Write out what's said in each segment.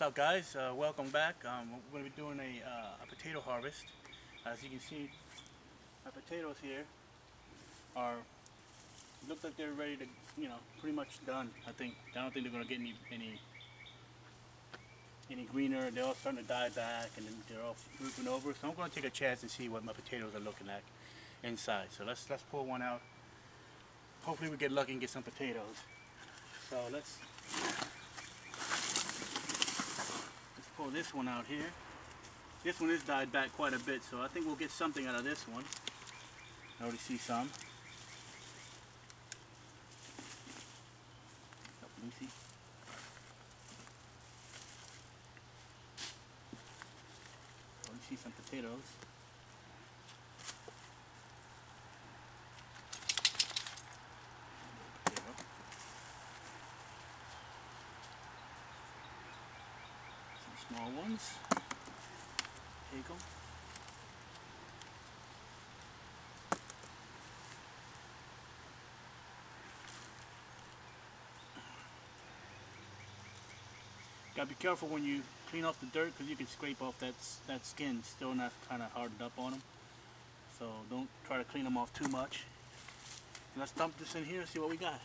What's up guys? Uh, welcome back. Um, we're going to be doing a, uh, a potato harvest. As you can see, my potatoes here are look like they're ready to, you know, pretty much done. I think I don't think they're going to get any any any greener. They're all starting to die back and they're all drooping over. So I'm going to take a chance and see what my potatoes are looking like inside. So let's let's pull one out. Hopefully we get lucky and get some potatoes. So let's let's pull this one out here. This one is died back quite a bit, so I think we'll get something out of this one. I already see some. Up, Lucy. Already see some potatoes. Potato. Some small ones. Take them. Gotta be careful when you clean off the dirt because you can scrape off that that skin still not kind of hardened up on them. So don't try to clean them off too much. Let's dump this in here and see what we got.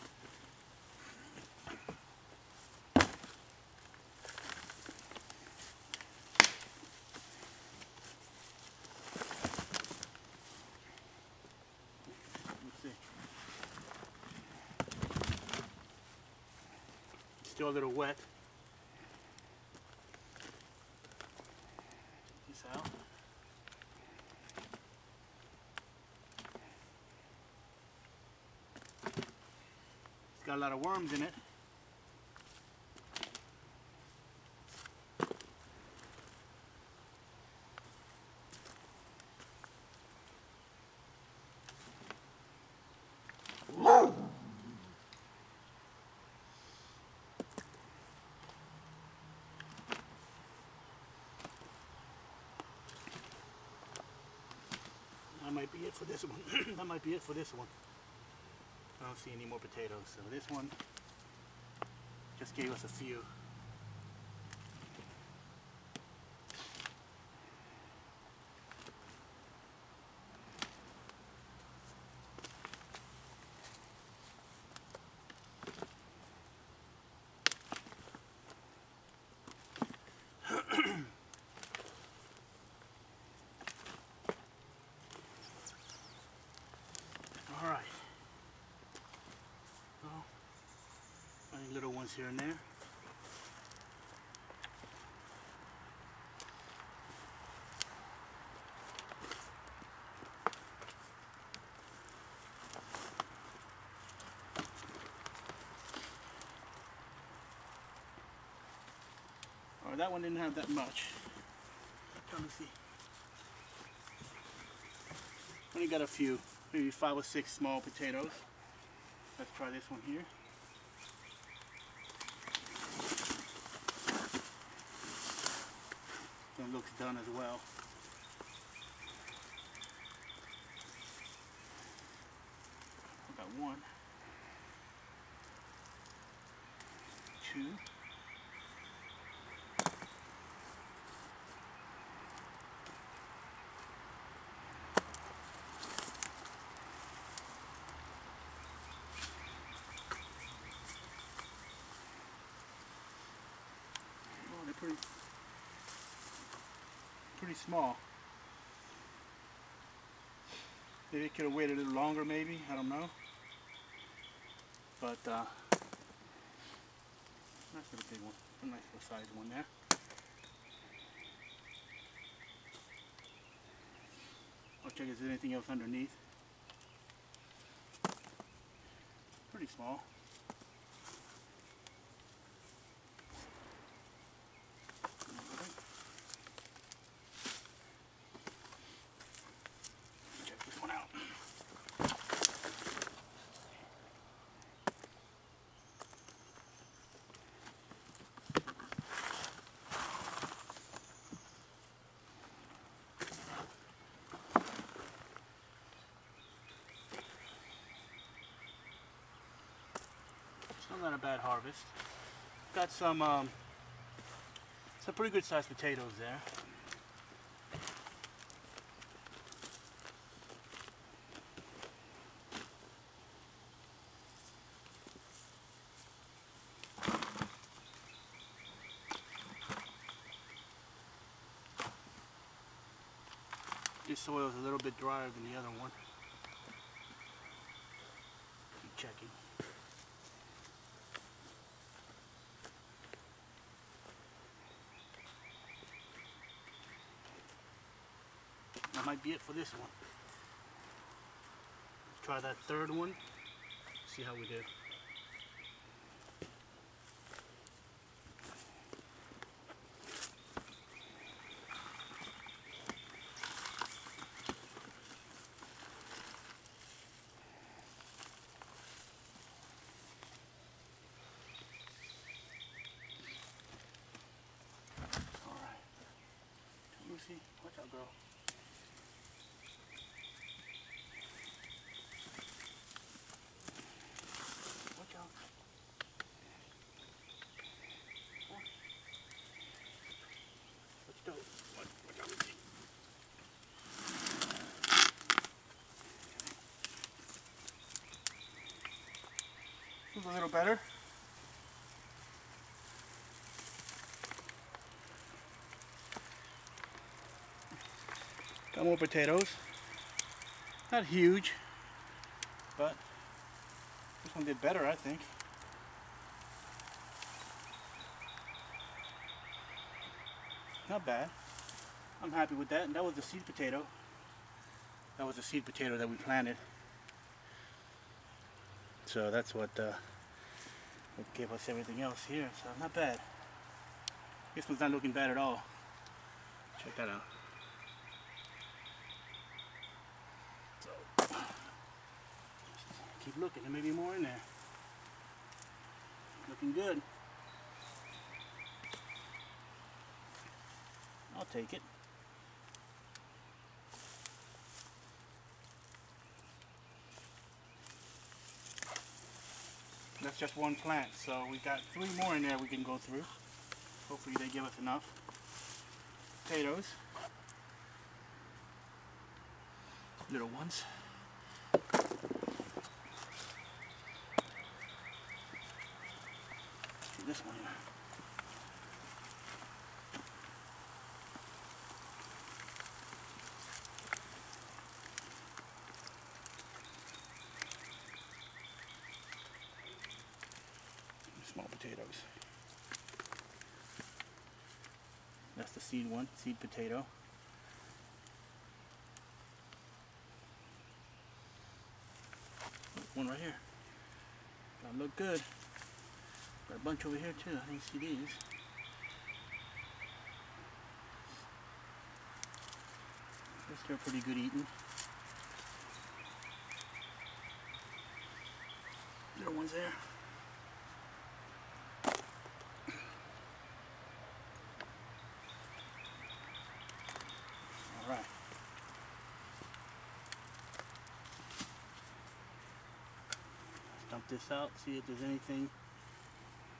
Let's see. Still a little wet. This out. It's got a lot of worms in it. That might be it for this one. that might be it for this one. I don't see any more potatoes. So this one just gave us a few. All right. Well, any little ones here and there. All right, that one didn't have that much. Let me see. Only got a few, maybe five or six small potatoes. Let's try this one here. Looks done as well. I got one, two, Oh, they're pretty, pretty small. Maybe it could have waited a little longer, maybe. I don't know. But uh, nice little big one, a nice little size one there. I'll check if there's anything else underneath. Pretty small. Not a bad harvest. Got some um, Some pretty good sized potatoes there. This soil is a little bit drier than the other one. Keep checking. That might be it for this one. Try that third one. See how we do. All right. Lucy, watch out, girl. Watch out. Let's go. Watch, watch out, Lucy. Feels a little better. Got more potatoes. Not huge, but this one did better, I think. Not bad. I'm happy with that. And that was the seed potato. That was the seed potato that we planted. So that's what, uh, what gave us everything else here. So not bad. This one's not looking bad at all. Check that out. So, keep looking. There may be more in there. Looking good. I'll take it. That's just one plant, so we've got three more in there we can go through. Hopefully they give us enough. Potatoes. Little ones. This one Small potatoes. That's the seed one, seed potato. Oh, one right here. That look good. Got a bunch over here too. I didn't see these. They're pretty good eating. Little ones there. All right. Let's this out, see if there's anything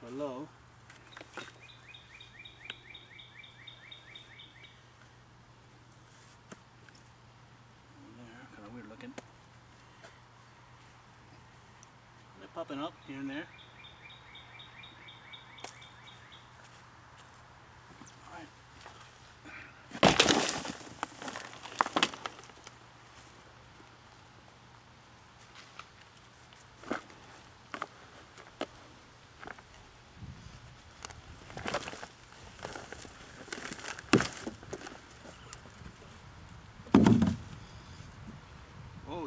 below. Kind of weird looking. They're popping up here and there.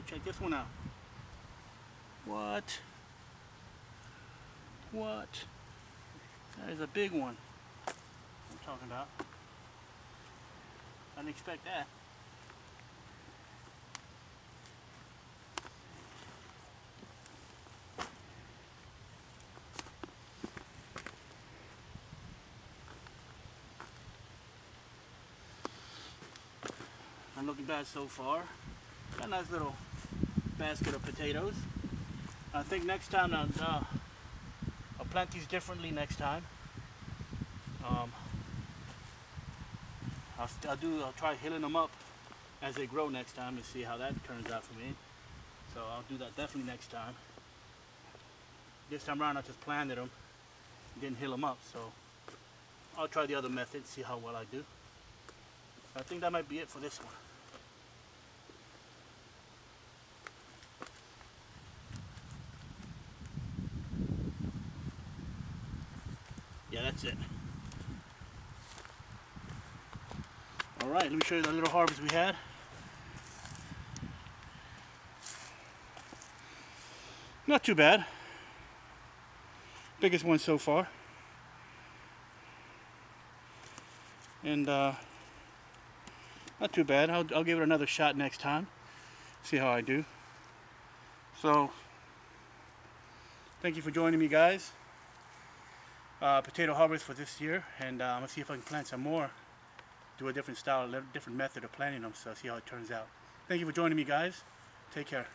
Check this one out. What? What? That is a big one. I'm talking about. I didn't expect that. Not looking bad so far. Got a nice little basket of potatoes. I think next time I'll, uh, I'll plant these differently next time. Um, I'll, I'll do. I'll try hilling them up as they grow next time and see how that turns out for me. So I'll do that definitely next time. This time around I just planted them, didn't hill them up. So I'll try the other method, see how well I do. I think that might be it for this one. Yeah, that's it. All right, let me show you the little harvest we had. Not too bad. Biggest one so far. And uh, not too bad. I'll, I'll give it another shot next time. See how I do. So, thank you for joining me guys. Uh, potato harvest for this year. And uh, I'm to see if I can plant some more. Do a different style, a different method of planting them. So see how it turns out. Thank you for joining me guys. Take care.